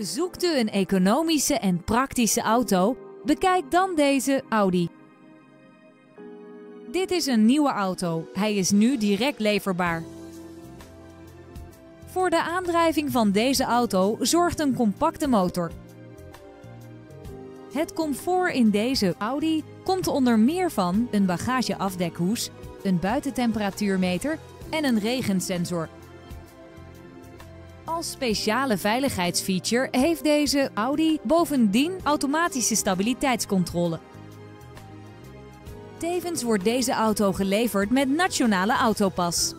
Zoekt u een economische en praktische auto? Bekijk dan deze Audi. Dit is een nieuwe auto. Hij is nu direct leverbaar. Voor de aandrijving van deze auto zorgt een compacte motor. Het comfort in deze Audi komt onder meer van een bagageafdekhoes, een buitentemperatuurmeter en een regensensor. Als speciale veiligheidsfeature heeft deze Audi bovendien automatische stabiliteitscontrole. Tevens wordt deze auto geleverd met nationale autopas.